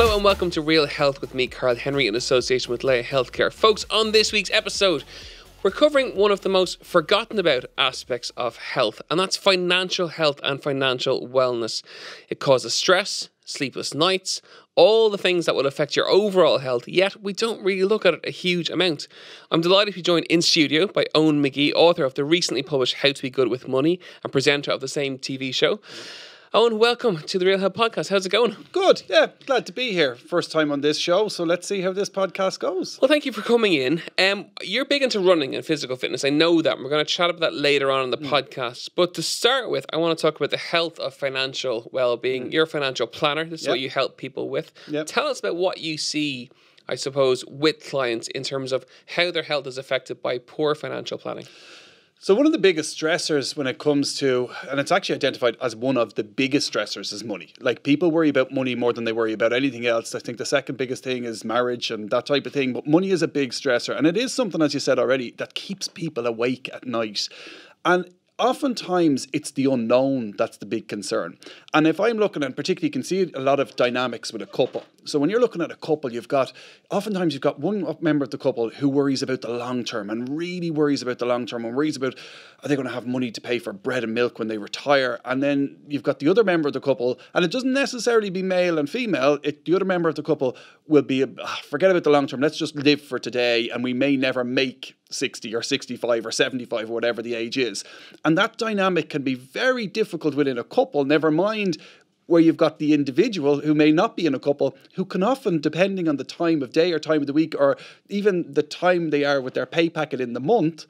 Hello and welcome to Real Health with me, Karl Henry, in association with Laya Healthcare. Folks, on this week's episode, we're covering one of the most forgotten about aspects of health, and that's financial health and financial wellness. It causes stress, sleepless nights, all the things that will affect your overall health, yet we don't really look at it a huge amount. I'm delighted to be joined in studio by Eoin McGee, author of the recently published How to Be Good with Money and presenter of the same TV show. Eoin, welcome to the Real Health Podcast. How's it going? Good, yeah, glad to be here. First time on this show, so let's see how this podcast goes. Well, thank you for coming in. Um, you're big into running and physical fitness. I know that. We're going to chat about that later on in the podcast. But to start with, I want to talk about the health of financial well-being. You're a financial planner. This is Yep. what you help people with. Yep. Tell us about what you see. I suppose with clients in terms of how their health is affected by poor financial planning. So, one of the biggest stressors when it comes to, and it's actually identified as one of the biggest stressors, is money. Like people worry about money more than they worry about anything else. I think the second biggest thing is marriage and that type of thing. But money is a big stressor. And it is something, as you said already, that keeps people awake at night. And oftentimes it's the unknown that's the big concern. And if I'm looking at, particularly, you can see a lot of dynamics with a couple. So when you're looking at a couple, you've got oftentimes you've got one member of the couple who worries about the long term and really worries about the long term and worries about are they going to have money to pay for bread and milk when they retire. And then you've got the other member of the couple, and it doesn't necessarily be male and female. It, the other member of the couple will be ah, forget about the long term. Let's just live for today, and we may never make 60 or 65 or 75 or whatever the age is. And that dynamic can be very difficult within a couple, never mind where you've got the individual who may not be in a couple who can often depending on the time of day or time of the week or even the time they are with their pay packet in the month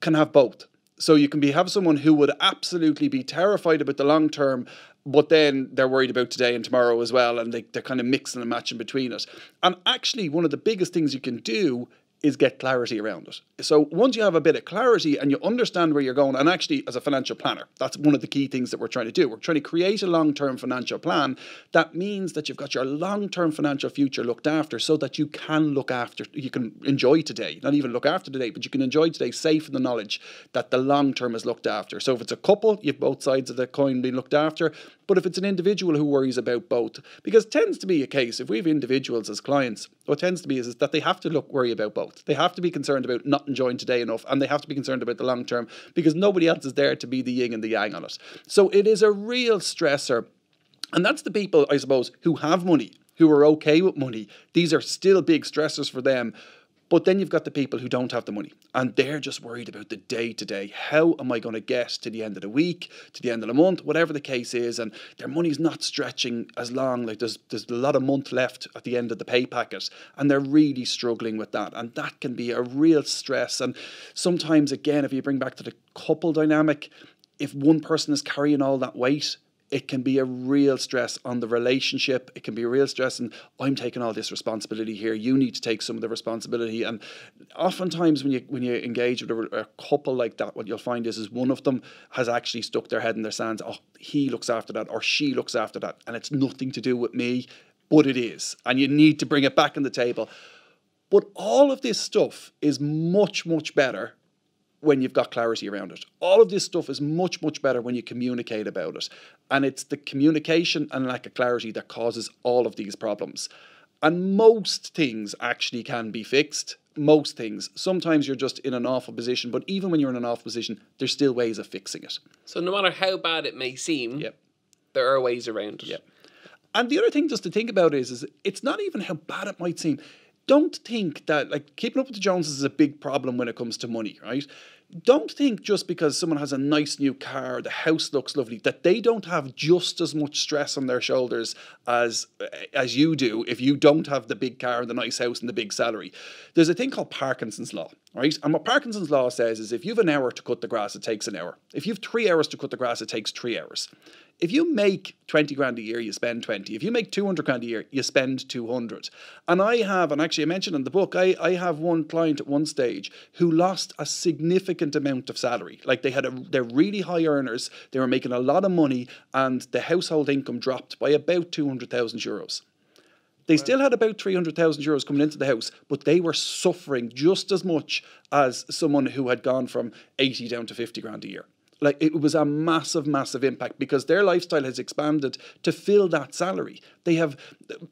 can have both. So you can be have someone who would absolutely be terrified about the long term, but then they're worried about today and tomorrow as well, and they, they're kind of mixing and matching between it. And actually, one of the biggest things you can do is get clarity around it. So once you have a bit of clarity and you understand where you're going, and actually as a financial planner, that's one of the key things that we're trying to do. We're trying to create a long-term financial plan. That means that you've got your long-term financial future looked after so that you can look after, you can enjoy today, not even look after today, but you can enjoy today safe in the knowledge that the long term is looked after. So if it's a couple, you've both sides of the coin being looked after. But if it's an individual who worries about both, because tends to be a case, if we have individuals as clients, what tends to be is, is that they have to look worry about both. They have to be concerned about not enjoying today enough, and they have to be concerned about the long term because nobody else is there to be the yin and the yang on it. So it is a real stressor. And that's the people, I suppose, who have money, who are okay with money. These are still big stressors for them. But then you've got the people who don't have the money and they're just worried about the day to day. How am I going to get to the end of the week, to the end of the month, whatever the case is, and their money's not stretching as long. Like there's there's a lot of month left at the end of the pay packet, and they're really struggling with that. And that can be a real stress. And sometimes again, if you bring back to the couple dynamic, if one person is carrying all that weight, it can be a real stress on the relationship. It can be a real stress, and I'm taking all this responsibility here. You need to take some of the responsibility. And oftentimes, when you when you engage with a, a couple like that, what you'll find is is one of them has actually stuck their head in their sands. Oh, he looks after that, or she looks after that, and it's nothing to do with me, but it is, and you need to bring it back on the table. But all of this stuff is much much better when you've got clarity around it. All of this stuff is much, much better when you communicate about it. And it's the communication and lack of clarity that causes all of these problems. And most things actually can be fixed. Most things. Sometimes you're just in an awful position, but even when you're in an awful position, there's still ways of fixing it. So no matter how bad it may seem, Yep. there are ways around it. Yep. And the other thing just to think about is, is it's not even how bad it might seem. Don't think that like keeping up with the Joneses is a big problem when it comes to money, right? Don't think just because someone has a nice new car, the house looks lovely, that they don't have just as much stress on their shoulders as as you do if you don't have the big car and the nice house and the big salary. There's a thing called Parkinson's law, right? And what Parkinson's law says is if you have an hour to cut the grass, it takes an hour. If you have three hours to cut the grass, it takes three hours. If you make 20 grand a year, you spend 20. If you make 200 grand a year, you spend 200. And I have, and actually I mentioned in the book, I, I have one client at one stage who lost a significant amount of salary. Like they had a, they're really high earners, they were making a lot of money, and the household income dropped by about 200,000 euros. They still had about 300,000 euros coming into the house, but they were suffering just as much as someone who had gone from 80 down to 50 grand a year. Like it was a massive, massive impact because their lifestyle has expanded to fill that salary. They have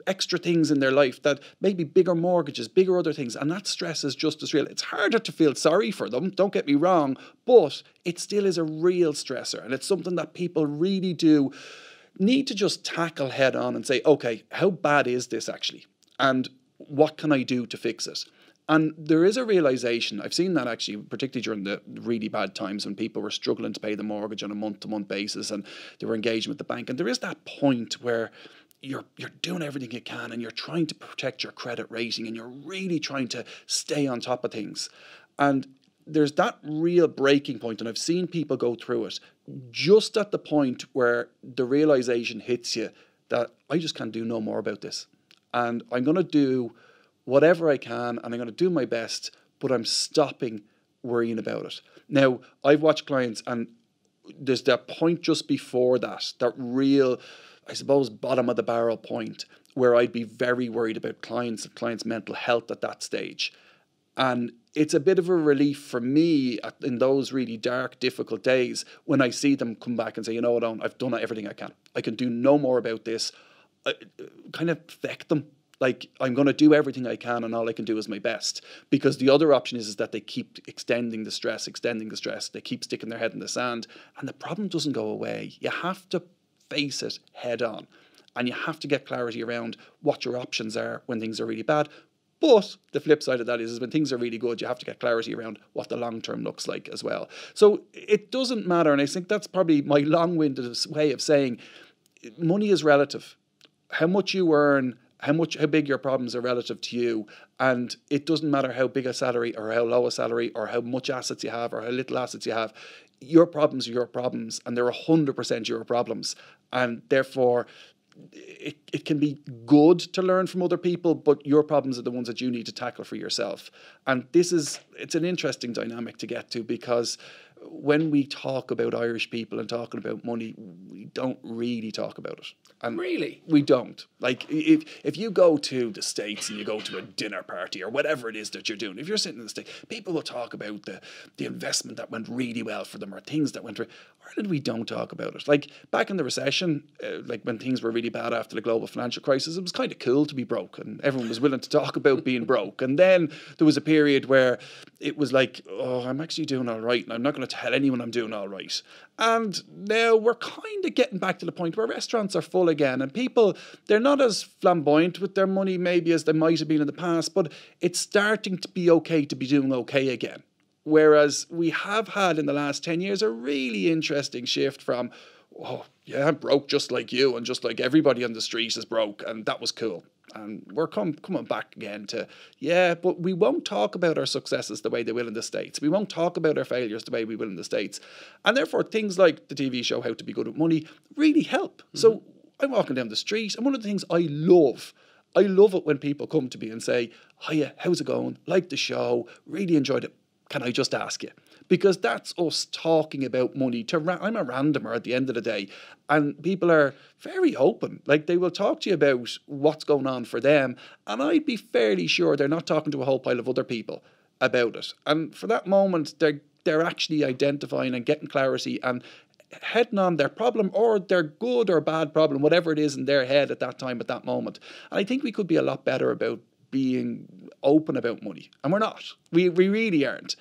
extra things in their life that maybe bigger mortgages, bigger other things, and that stress is just as real. It's harder to feel sorry for them, don't get me wrong, but it still is a real stressor. And it's something that people really do need to just tackle head on and say, okay, how bad is this actually? And what can I do to fix it? And there is a realization, I've seen that actually, particularly during the really bad times when people were struggling to pay the mortgage on a month to month basis and they were engaging with the bank. And there is that point where you're you're doing everything you can and you're trying to protect your credit rating and you're really trying to stay on top of things. And there's that real breaking point, and I've seen people go through it just at the point where the realization hits you that I just can't do no more about this. And I'm going to do whatever I can and I'm going to do my best, but I'm stopping worrying about it. Now, I've watched clients and there's that point just before that, that real, I suppose, bottom of the barrel point where I'd be very worried about clients and clients' mental health at that stage. And it's a bit of a relief for me in those really dark, difficult days when I see them come back and say, you know what, I've done everything I can. I can do no more about this. I, uh, kind of affect them like I'm going to do everything I can and all I can do is my best because the other option is, is that they keep extending the stress extending the stress they keep sticking their head in the sand and the problem doesn't go away you have to face it head on and you have to get clarity around what your options are when things are really bad but the flip side of that is, is when things are really good, you have to get clarity around what the long term looks like as well. So it doesn't matter. And I think that's probably my long winded way of saying money is relative. How much you earn how much how big your problems are relative to you and it doesn't matter how big a salary or how low a salary or how much assets you have or how little assets you have your problems are your problems and they're 100% your problems. And therefore it, it can be good to learn from other people but your problems are the ones that you need to tackle for yourself. And this is it's an interesting dynamic to get to because when we talk about Irish people and talking about money, we don't really talk about it. And really, we don't. Like if if you go to the states and you go to a dinner party or whatever it is that you're doing, if you're sitting in the states, people will talk about the the investment that went really well for them or things that went. Right. Ireland, we don't talk about it. Like back in the recession, uh, like when things were really bad after the global financial crisis, it was kind of cool to be broke, and everyone was willing to talk about being broke. And then there was a period where it was like, oh, I'm actually doing all right, and I'm not going to tell anyone I'm doing all right. And now we're kind of getting back to the point where restaurants are full again, and people they're not as flamboyant with their money maybe as they might have been in the past, but it's starting to be okay to be doing okay again. Whereas we have had in the last 10 years a really interesting shift from, oh, yeah, I'm broke just like you, and just like everybody on the street is broke, and that was cool. And we're come, coming back again to, yeah, but we won't talk about our successes the way they will in the States. We won't talk about our failures the way we will in the States. And therefore, things like the TV show How to Be Good with Money really help. Mm-hmm. So I'm walking down the street, and one of the things I love I love it when people come to me and say, Hiya, how's it going? Like the show, really enjoyed it. Can I just ask you? Because that's us talking about money. To ra- I'm a randomer at the end of the day, and people are very open. Like they will talk to you about what's going on for them, and I'd be fairly sure they're not talking to a whole pile of other people about it. And for that moment, they're they're actually identifying and getting clarity and heading on their problem or their good or bad problem, whatever it is in their head at that time, at that moment. And I think we could be a lot better about being open about money. And we're not. We, we really aren't.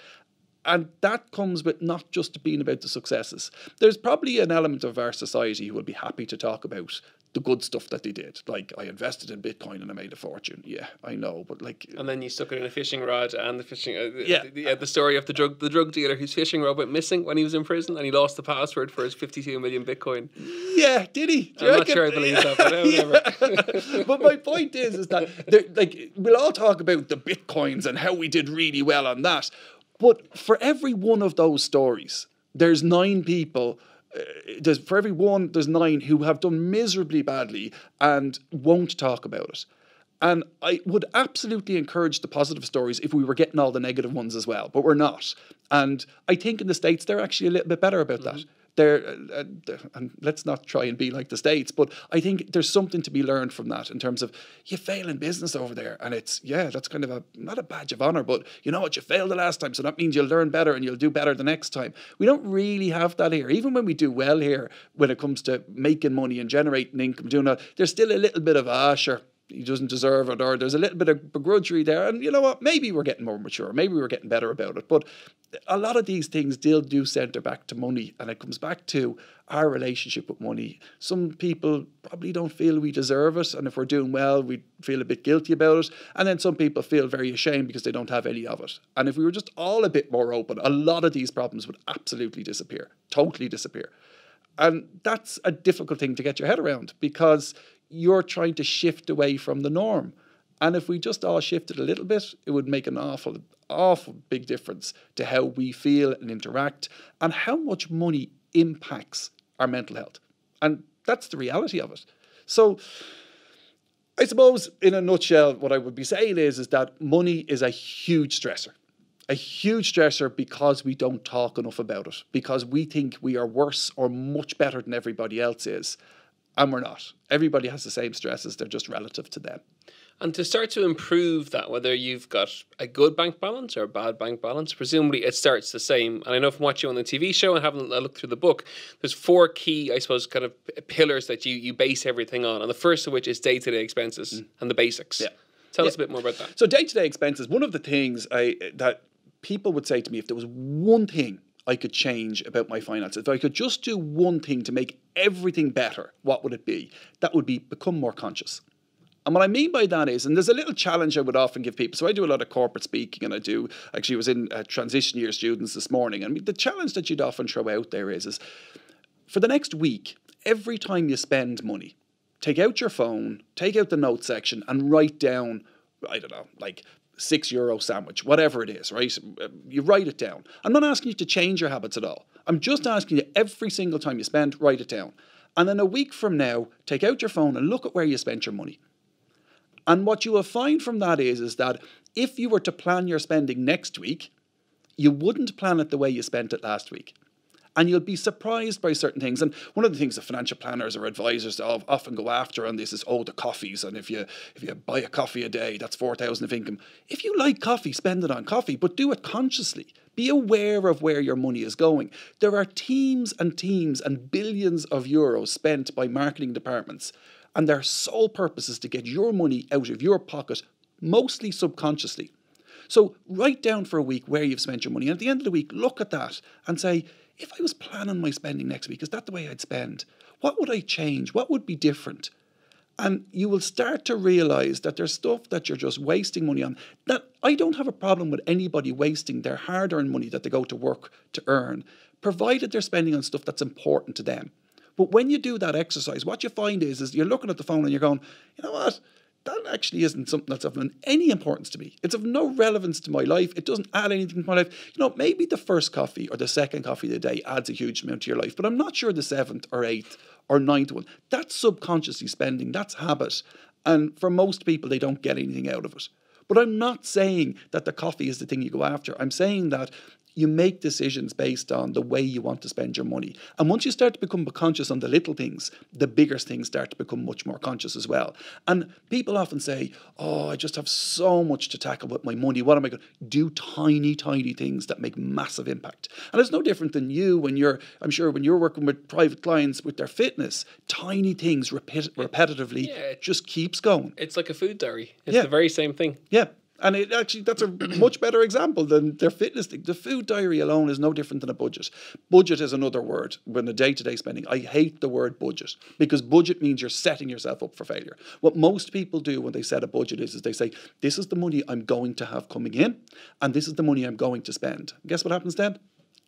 And that comes with not just being about the successes. There's probably an element of our society who will be happy to talk about the good stuff that they did. Like I invested in Bitcoin and I made a fortune. Yeah, I know, but like. And then you stuck it in a fishing rod and the fishing. Uh, yeah, the, the, the, story of the drug the drug dealer whose fishing rod went missing when he was in prison and he lost the password for his fifty two million Bitcoin. Yeah, did he? I'm not sure I believe that, but yeah. but my point is, is that like we'll all talk about the bitcoins and how we did really well on that, but for every one of those stories, there's nine people there's for every one there's nine who have done miserably badly and won't talk about it and I would absolutely encourage the positive stories if we were getting all the negative ones as well, but we're not. And I think in the States, they're actually a little bit better about mm-hmm. that. There, uh, uh, and let's not try and be like the states, but I think there's something to be learned from that in terms of you fail in business over there, and it's yeah, that's kind of a not a badge of honor, but you know what, you failed the last time, so that means you'll learn better and you'll do better the next time. We don't really have that here, even when we do well here when it comes to making money and generating income, doing that. There's still a little bit of ah, sure, he doesn't deserve it, or there's a little bit of begrudgery there. And you know what? Maybe we're getting more mature. Maybe we're getting better about it. But a lot of these things still do centre back to money, and it comes back to our relationship with money. Some people probably don't feel we deserve it, and if we're doing well, we feel a bit guilty about it. And then some people feel very ashamed because they don't have any of it. And if we were just all a bit more open, a lot of these problems would absolutely disappear, totally disappear. And that's a difficult thing to get your head around because you're trying to shift away from the norm. And if we just all shifted a little bit, it would make an awful, awful big difference to how we feel and interact and how much money impacts our mental health. And that's the reality of it. So, I suppose, in a nutshell, what I would be saying is, is that money is a huge stressor. A huge stressor because we don't talk enough about it, because we think we are worse or much better than everybody else is and we're not. Everybody has the same stresses, they're just relative to them. And to start to improve that, whether you've got a good bank balance or a bad bank balance, presumably it starts the same. And I know from watching on the TV show and having a look through the book, there's four key, I suppose, kind of pillars that you, you base everything on. And the first of which is day to day expenses mm. and the basics. Yeah. Tell yeah. us a bit more about that. So day to day expenses, one of the things I that people would say to me, if there was one thing I could change about my finances, if I could just do one thing to make everything better, what would it be? That would be become more conscious. And what I mean by that is, and there's a little challenge I would often give people. So I do a lot of corporate speaking, and I do actually was in uh, transition year students this morning. And the challenge that you'd often throw out there is, is for the next week, every time you spend money, take out your phone, take out the note section, and write down, I don't know, like six euro sandwich, whatever it is, right? You write it down. I'm not asking you to change your habits at all. I'm just asking you every single time you spend, write it down. And then a week from now, take out your phone and look at where you spent your money. And what you will find from that is, is that if you were to plan your spending next week, you wouldn't plan it the way you spent it last week and you'll be surprised by certain things. And one of the things that financial planners or advisors often go after on this is oh the coffees, and if you if you buy a coffee a day, that's four thousand of income. If you like coffee, spend it on coffee, but do it consciously. Be aware of where your money is going. There are teams and teams and billions of euros spent by marketing departments, and their sole purpose is to get your money out of your pocket, mostly subconsciously. So write down for a week where you've spent your money. And at the end of the week, look at that and say, if I was planning my spending next week, is that the way I'd spend? What would I change? What would be different? And you will start to realize that there's stuff that you're just wasting money on. That I don't have a problem with anybody wasting their hard earned money that they go to work to earn, provided they're spending on stuff that's important to them. But when you do that exercise, what you find is, is you're looking at the phone and you're going, you know what? that actually isn't something that's of any importance to me. It's of no relevance to my life. It doesn't add anything to my life. You know, maybe the first coffee or the second coffee of the day adds a huge amount to your life, but I'm not sure the seventh or eighth or ninth one. That's subconsciously spending, that's habit. And for most people, they don't get anything out of it. But I'm not saying that the coffee is the thing you go after. I'm saying that you make decisions based on the way you want to spend your money. And once you start to become conscious on the little things, the bigger things start to become much more conscious as well. And people often say, Oh, I just have so much to tackle with my money. What am I going to do? Tiny, tiny things that make massive impact. And it's no different than you when you're, I'm sure, when you're working with private clients with their fitness, tiny things repet- repetitively yeah, just keeps going. It's like a food diary. It's yeah. the very same thing. Yeah. And it actually that's a much better example than their fitness thing. The food diary alone is no different than a budget. Budget is another word when the day-to-day spending. I hate the word budget because budget means you're setting yourself up for failure. What most people do when they set a budget is, is they say, This is the money I'm going to have coming in, and this is the money I'm going to spend. And guess what happens then?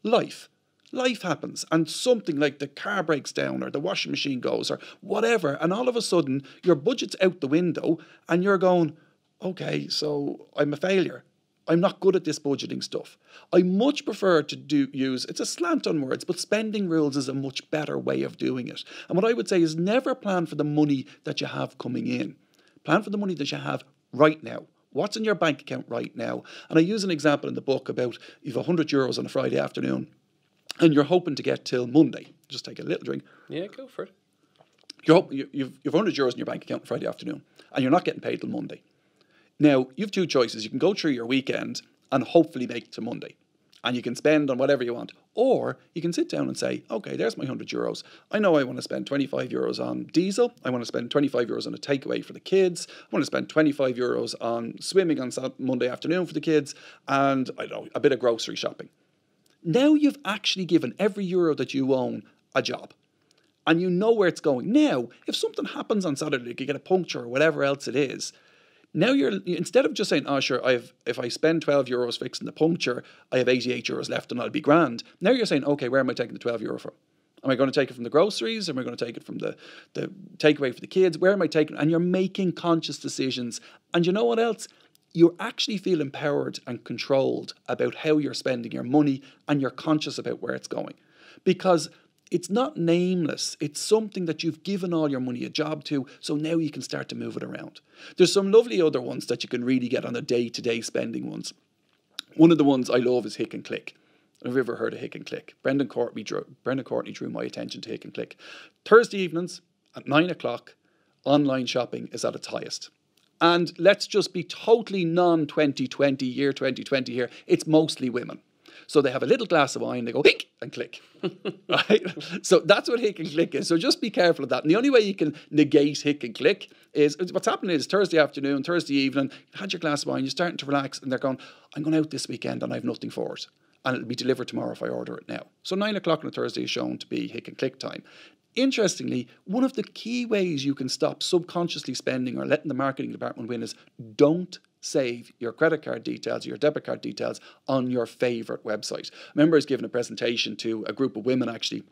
Life life happens and something like the car breaks down or the washing machine goes or whatever and all of a sudden your budget's out the window and you're going okay, so I'm a failure. I'm not good at this budgeting stuff. I much prefer to do use it's a slant on words, but spending rules is a much better way of doing it. And what I would say is never plan for the money that you have coming in. Plan for the money that you have right now. What's in your bank account right now? And I use an example in the book about you've 100 euros on a Friday afternoon and you're hoping to get till Monday. just take a little drink. Yeah, go for it. You're, you've, you've 100 euros in your bank account Friday afternoon, and you're not getting paid till Monday. Now, you have two choices. You can go through your weekend and hopefully make it to Monday, and you can spend on whatever you want. Or you can sit down and say, okay, there's my 100 euros. I know I want to spend 25 euros on diesel. I want to spend 25 euros on a takeaway for the kids. I want to spend 25 euros on swimming on Monday afternoon for the kids, and I don't know, a bit of grocery shopping. Now you've actually given every euro that you own a job and you know where it's going. Now, if something happens on Saturday, you get a puncture or whatever else it is, now you're instead of just saying, "Oh, sure, I've if I spend twelve euros fixing the puncture, I have eighty eight euros left and I'll be grand." Now you're saying, "Okay, where am I taking the twelve euro from? Am I going to take it from the groceries? Am I going to take it from the the takeaway for the kids? Where am I taking?" And you're making conscious decisions. And you know what else? You actually feel empowered and controlled about how you're spending your money, and you're conscious about where it's going, because it's not nameless. It's something that you've given all your money a job to, so now you can start to move it around. There's some lovely other ones that you can really get on the day to day spending ones. One of the ones I love is Hick and Click. Have you ever heard of Hick and Click? Brendan Courtney drew, Brendan Courtney drew my attention to Hick and Click. Thursday evenings at nine o'clock, online shopping is at its highest. And let's just be totally non 2020, year 2020 here. It's mostly women. So they have a little glass of wine, they go hick and click. right? So that's what hick and click is. So just be careful of that. And the only way you can negate hick and click is what's happening is Thursday afternoon, Thursday evening, you had your glass of wine, you're starting to relax, and they're going, I'm going out this weekend and I have nothing for it. And it'll be delivered tomorrow if I order it now. So nine o'clock on a Thursday is shown to be hick and click time. Interestingly, one of the key ways you can stop subconsciously spending or letting the marketing department win is don't save your credit card details, your debit card details on your favorite website. I remember I was giving a presentation to a group of women actually.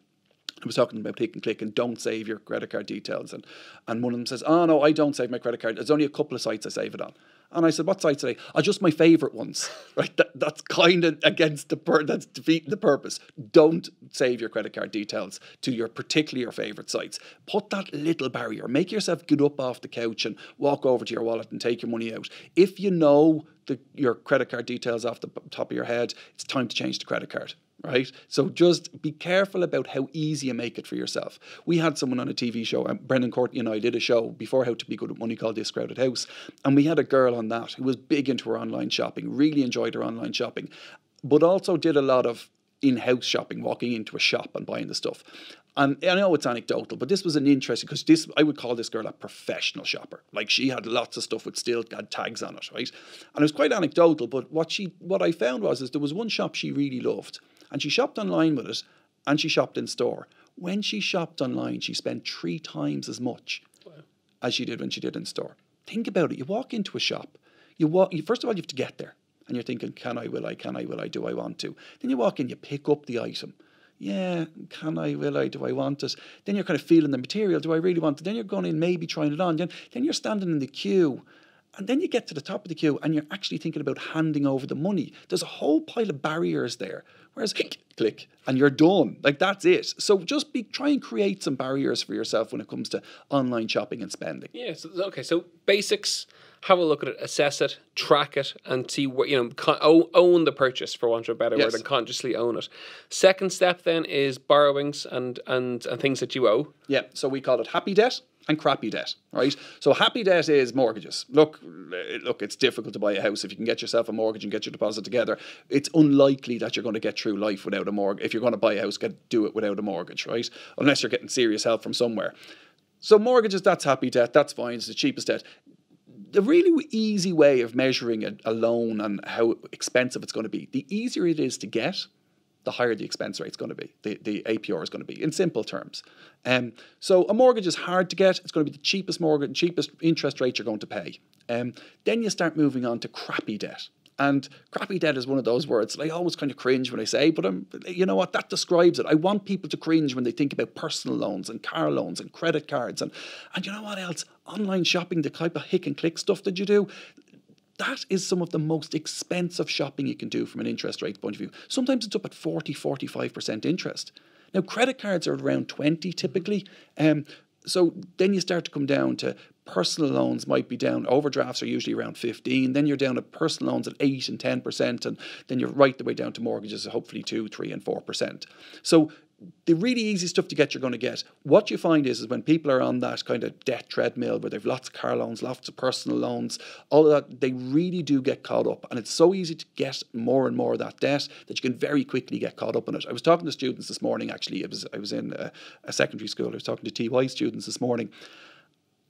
I was talking about click and click and don't save your credit card details. And, and one of them says, Oh, no, I don't save my credit card. There's only a couple of sites I save it on. And I said, What sites are they? Oh, just my favourite ones. right? That, that's kind of against the that's defeating the purpose. Don't save your credit card details to your particularly your favourite sites. Put that little barrier. Make yourself get up off the couch and walk over to your wallet and take your money out. If you know the, your credit card details off the top of your head, it's time to change the credit card right? So just be careful about how easy you make it for yourself. We had someone on a TV show, um, Brendan Courtney and I did a show before How to Be Good at Money called This Crowded House, and we had a girl on that who was big into her online shopping, really enjoyed her online shopping, but also did a lot of in-house shopping, walking into a shop and buying the stuff. And I know it's anecdotal, but this was an interesting because this I would call this girl a professional shopper. Like she had lots of stuff with still had tags on it, right? And it was quite anecdotal, but what she what I found was is there was one shop she really loved, and she shopped online with it, and she shopped in store. When she shopped online, she spent three times as much as she did when she did in store. Think about it. You walk into a shop. You walk. You, first of all, you have to get there, and you're thinking, "Can I? Will I? Can I? Will I? Do I want to?" Then you walk in. You pick up the item. Yeah, can I? Will I? Do I want it? Then you're kind of feeling the material. Do I really want it? Then you're going in, maybe trying it on. Then, then you're standing in the queue. And then you get to the top of the queue and you're actually thinking about handing over the money. There's a whole pile of barriers there. Whereas click, click, and you're done. Like that's it. So just be try and create some barriers for yourself when it comes to online shopping and spending. Yeah. So, okay. So basics. Have a look at it, assess it, track it, and see what you know. Own the purchase, for want of a better Yes. word, and consciously own it. Second step then is borrowings and and and things that you owe. Yeah, so we call it happy debt and crappy debt, right? So happy debt is mortgages. Look, eh, look, it's difficult to buy a house if you can get yourself a mortgage and get your deposit together. It's unlikely that you're going to get through life without a mortgage. If you're going to buy a house, get do it without a mortgage, right? Unless you're getting serious help from somewhere. So mortgages, that's happy debt. That's fine. It's the cheapest debt. The really easy way of measuring a, a loan and how expensive it's going to be, the easier it is to get, the higher the expense rate is going to be, the, the APR is going to be, in simple terms. Um, so a mortgage is hard to get. It's going to be the cheapest mortgage, cheapest interest rate you're going to pay. Um, then you start moving on to crappy debt. And crappy debt is one of those words that I always kind of cringe when I say, but I'm, you know what, that describes it. I want people to cringe when they think about personal loans and car loans and credit cards. And, and you know what else? Online shopping, the type of hick and click stuff that you do, that is some of the most expensive shopping you can do from an interest rate point of view. Sometimes it's up at 40, 45% interest. Now, credit cards are around 20 typically. Um, so then you start to come down to personal loans might be down. Overdrafts are usually around 15. Then you're down to personal loans at 8 and 10%. And then you're right the way down to mortgages, hopefully 2, 3, and 4%. So the really easy stuff to get, you're going to get. What you find is, is when people are on that kind of debt treadmill where they've lots of car loans, lots of personal loans, all of that, they really do get caught up. And it's so easy to get more and more of that debt that you can very quickly get caught up in it. I was talking to students this morning, actually. I was, I was in a, a secondary school. I was talking to TY students this morning.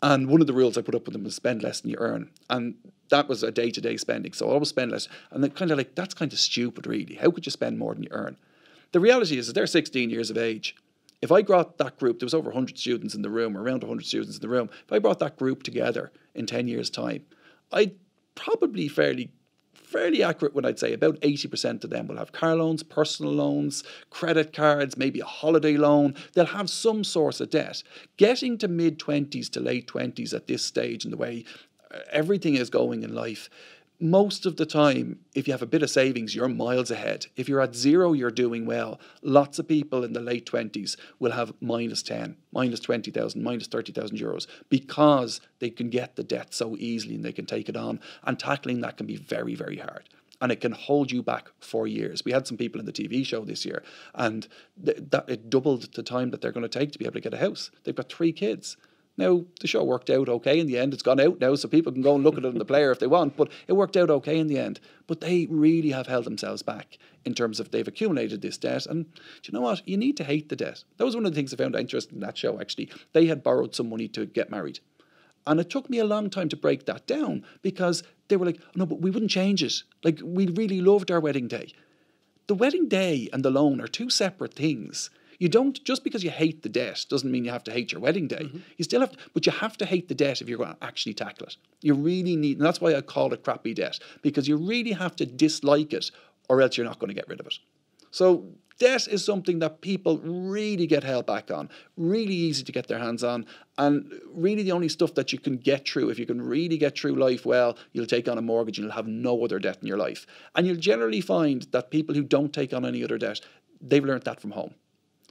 And one of the rules I put up with them was spend less than you earn. And that was a day to day spending. So I always spend less. And they're kind of like, that's kind of stupid, really. How could you spend more than you earn? The reality is they're 16 years of age. If I brought that group, there was over 100 students in the room, around 100 students in the room. If I brought that group together in 10 years' time, I'd probably fairly fairly accurate when I'd say about 80% of them will have car loans, personal loans, credit cards, maybe a holiday loan. They'll have some source of debt. Getting to mid 20s to late 20s at this stage in the way uh, everything is going in life, most of the time, if you have a bit of savings, you're miles ahead. If you're at zero, you're doing well. Lots of people in the late 20s will have minus 10, minus 20,000, minus 30,000 euros because they can get the debt so easily and they can take it on. And tackling that can be very, very hard. And it can hold you back for years. We had some people in the TV show this year, and th- that it doubled the time that they're going to take to be able to get a house. They've got three kids now, the show worked out okay in the end. It's gone out now, so people can go and look at it in the player if they want, but it worked out okay in the end. But they really have held themselves back in terms of they've accumulated this debt. And do you know what? You need to hate the debt. That was one of the things I found interesting in that show, actually. They had borrowed some money to get married. And it took me a long time to break that down because they were like, no, but we wouldn't change it. Like, we really loved our wedding day. The wedding day and the loan are two separate things. You don't just because you hate the debt doesn't mean you have to hate your wedding day. Mm-hmm. You still have, to, but you have to hate the debt if you're going to actually tackle it. You really need, and that's why I call it crappy debt because you really have to dislike it, or else you're not going to get rid of it. So debt is something that people really get held back on, really easy to get their hands on, and really the only stuff that you can get through. If you can really get through life well, you'll take on a mortgage and you'll have no other debt in your life. And you'll generally find that people who don't take on any other debt, they've learned that from home.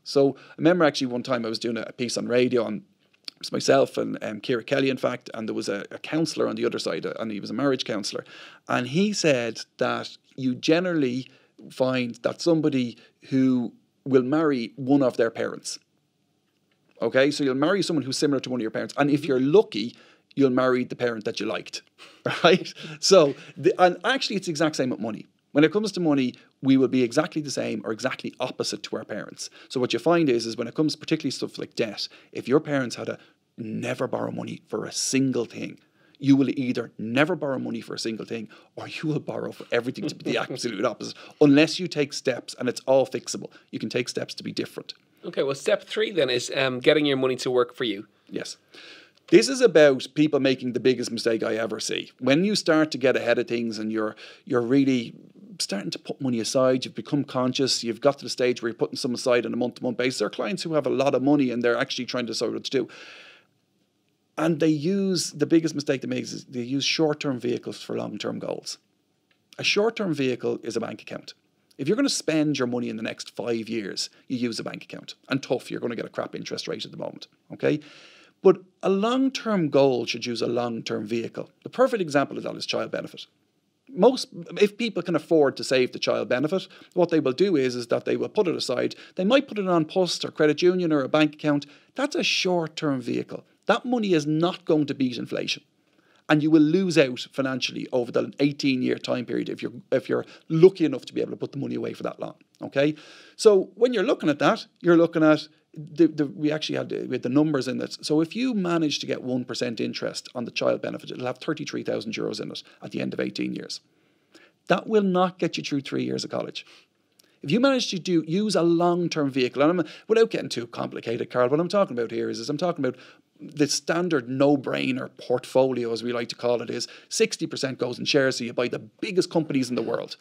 So I remember actually one time I was doing a piece on radio and it was myself and um, Ciara Kelly, in fact, and there was a, a counsellor on the other side, and he was a marriage counsellor. And he said that you generally find that somebody who will marry one of their parents. Okay, so you'll marry someone who's similar to one of your parents, and if you're lucky, you'll marry the parent that you liked, right? So, the, and actually, it's the exact same with money. When it comes to money, we will be exactly the same or exactly opposite to our parents. So what you find is, is when it comes particularly stuff like debt, if your parents had to never borrow money for a single thing, you will either never borrow money for a single thing or you will borrow for everything to be the absolute opposite unless you take steps and it's all fixable you can take steps to be different okay well step three then is um, getting your money to work for you yes this is about people making the biggest mistake I ever see. When you start to get ahead of things and you're you're really starting to put money aside, you've become conscious, you've got to the stage where you're putting some aside on a month to month basis. There are clients who have a lot of money and they're actually trying to decide what to do. And they use the biggest mistake they make is they use short term vehicles for long term goals. A short term vehicle is a bank account. If you're going to spend your money in the next five years, you use a bank account. And tough, you're going to get a crap interest rate at the moment. Okay? But a long term goal should use a long term vehicle. The perfect example of that is child benefit most if people can afford to save the child benefit, what they will do is is that they will put it aside. They might put it on Post or credit union or a bank account. That's a short-term vehicle. That money is not going to beat inflation. And you will lose out financially over the 18-year time period if you're if you're lucky enough to be able to put the money away for that long. Okay, so when you're looking at that, you're looking at the, the, we actually had the, we had the numbers in this. So if you manage to get 1% interest on the child benefit, it'll have 33,000 euros in it at the end of 18 years. That will not get you through three years of college. If you manage to do use a long-term vehicle, and I'm, without getting too complicated, Karl, what I'm talking about here is, is I'm talking about the standard no-brainer portfolio, as we like to call it, is 60% goes in shares, so you buy the biggest companies in the world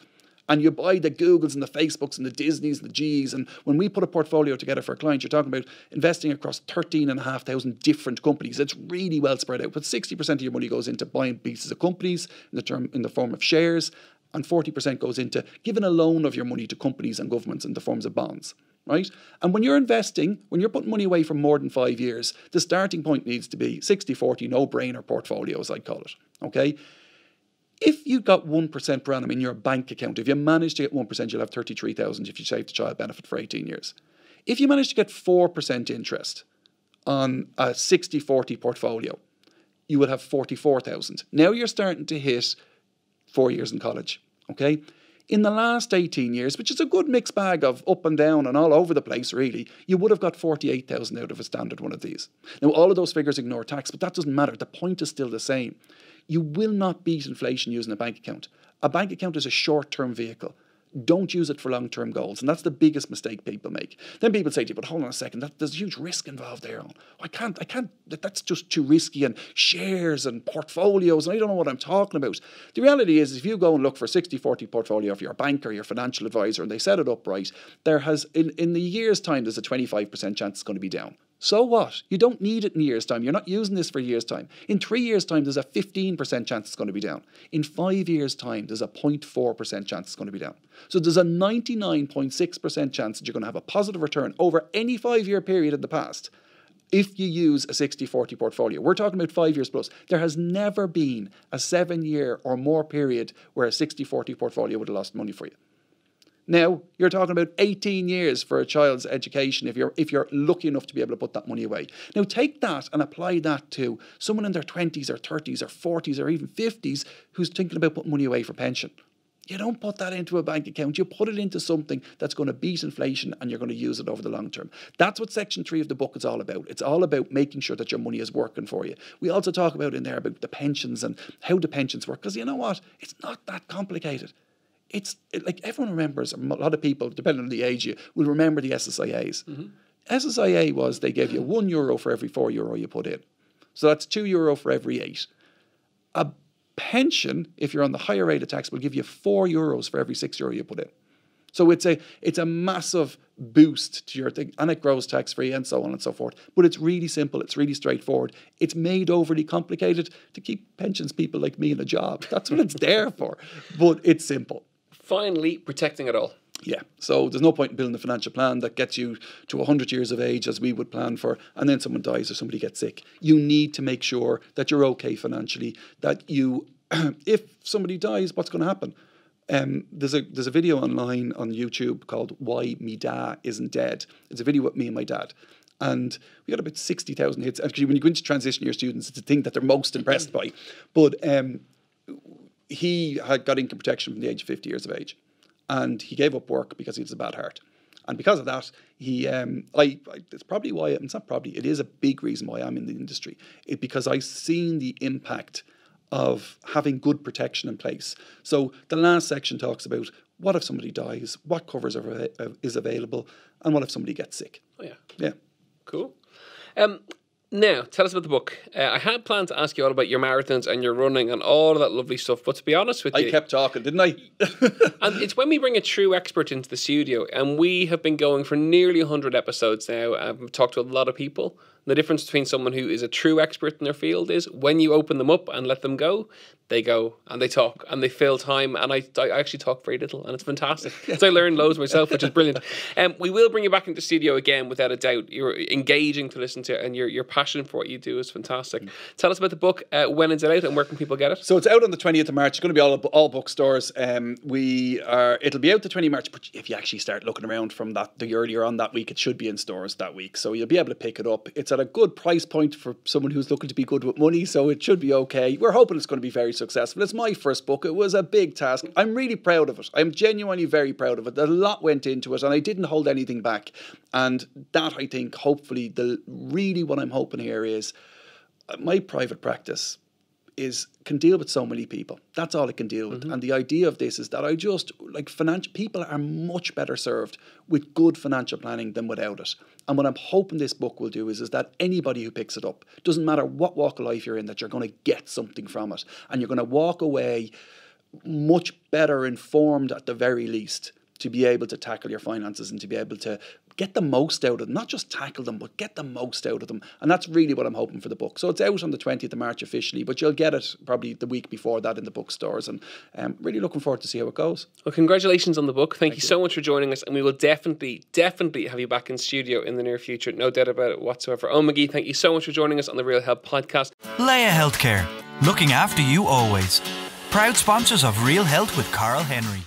and you buy the Googles and the Facebooks and the Disneys and the G's. And when we put a portfolio together for a client, you're talking about investing across 13,500 different companies. It's really well spread out. But 60% of your money goes into buying pieces of companies in the, term, in the form of shares, and 40% goes into giving a loan of your money to companies and governments in the forms of bonds. Right? And when you're investing, when you're putting money away for more than five years, the starting point needs to be 60 40 no brainer portfolios, I'd call it. Okay? If you got 1% per annum in your bank account, if you manage to get 1%, you'll have 33,000 if you save the child benefit for 18 years. If you manage to get 4% interest on a 60 40 portfolio, you would have 44,000. Now you're starting to hit four years in college. Okay. In the last 18 years, which is a good mixed bag of up and down and all over the place, really, you would have got 48,000 out of a standard one of these. Now, all of those figures ignore tax, but that doesn't matter. The point is still the same. You will not beat inflation using a bank account. A bank account is a short term vehicle. Don't use it for long term goals. And that's the biggest mistake people make. Then people say to you, but hold on a second, that, there's huge risk involved there. I can't, I can't, that, that's just too risky and shares and portfolios, and I don't know what I'm talking about. The reality is, if you go and look for a 60 40 portfolio for your banker, your financial advisor, and they set it up right, there has, in, in the year's time, there's a 25% chance it's going to be down. So what? You don't need it in a year's time. You're not using this for a year's time. In three years' time, there's a 15% chance it's going to be down. In five years' time, there's a 0.4% chance it's going to be down. So there's a 99.6% chance that you're going to have a positive return over any five year period in the past if you use a 60 40 portfolio. We're talking about five years plus. There has never been a seven year or more period where a 60 40 portfolio would have lost money for you. Now you're talking about 18 years for a child's education if you're if you're lucky enough to be able to put that money away. Now take that and apply that to someone in their 20s or 30s or 40s or even 50s who's thinking about putting money away for pension. You don't put that into a bank account. You put it into something that's going to beat inflation and you're going to use it over the long term. That's what section three of the book is all about. It's all about making sure that your money is working for you. We also talk about in there about the pensions and how the pensions work because you know what? It's not that complicated it's it, like everyone remembers, a lot of people, depending on the age you, will remember the SSIAs. Mm-hmm. SSIA was they gave you one euro for every four euro you put in. So that's two euro for every eight. A pension, if you're on the higher rate of tax, will give you four euros for every six euro you put in. So it's a it's a massive boost to your thing, and it grows tax free and so on and so forth. But it's really simple. It's really straightforward. It's made overly complicated to keep pensions people like me in a job. That's what it's there for. But it's simple finally protecting it all. Yeah. So there's no point in building a financial plan that gets you to 100 years of age, as we would plan for, and then someone dies or somebody gets sick. You need to make sure that you're okay financially, that you, if somebody dies, what's going to happen? Um, there's a there's a video online on YouTube called "Why Me Da Isn't Dead." It's a video with me and my dad, and we got about sixty thousand hits. Actually, when you go into transition year students, it's the thing that they're most impressed by. But um, he had got income protection from the age of 50 years of age. And he gave up work because he has a bad heart. And because of that, he, um, I, I, it's probably why, it's not probably, it is a big reason why I'm in the industry. It, because I've seen the impact of having good protection in place. So the last section talks about what if somebody dies, what covers are, uh, is available, and what if somebody gets sick. Oh, yeah. Yeah. Cool. Um, now, tell us about the book. Uh, I had planned to ask you all about your marathons and your running and all of that lovely stuff, but to be honest with I you, I kept talking, didn't I? and it's when we bring a true expert into the studio, and we have been going for nearly 100 episodes now. I've talked to a lot of people. The difference between someone who is a true expert in their field is when you open them up and let them go, they go and they talk and they fill time. And I, I actually talk very little, and it's fantastic. so I learn loads myself, which is brilliant. Um, we will bring you back into studio again, without a doubt. You're engaging to listen to, and your your passion for what you do is fantastic. Mm. Tell us about the book. Uh, when is it out, and where can people get it? So it's out on the twentieth of March. It's going to be all all bookstores. Um, we are. It'll be out the twentieth of March, but if you actually start looking around from that the earlier on that week, it should be in stores that week. So you'll be able to pick it up. It's at a good price point for someone who's looking to be good with money, so it should be okay. We're hoping it's going to be very successful. It's my first book. It was a big task. I'm really proud of it. I'm genuinely very proud of it. A lot went into it, and I didn't hold anything back. And that, I think, hopefully, the really what I'm hoping here is uh, my private practice is can deal with so many people. That's all it can deal with. Mm-hmm. And the idea of this is that I just like financial people are much better served with good financial planning than without it. And what I'm hoping this book will do is, is that anybody who picks it up, doesn't matter what walk of life you're in, that you're going to get something from it. And you're going to walk away much better informed at the very least to be able to tackle your finances and to be able to get the most out of them, not just tackle them, but get the most out of them. And that's really what I'm hoping for the book. So it's out on the 20th of March officially, but you'll get it probably the week before that in the bookstores. And um, really looking forward to see how it goes. Well, congratulations on the book. Thank, Thank you, you, so much for joining us. And we will definitely, definitely have you back in studio in the near future. No doubt about it whatsoever. Oh, McGee, thank you so much for joining us on the Real Health podcast. Laya Healthcare, looking after you always. Proud sponsors of Real Health with Karl Henry.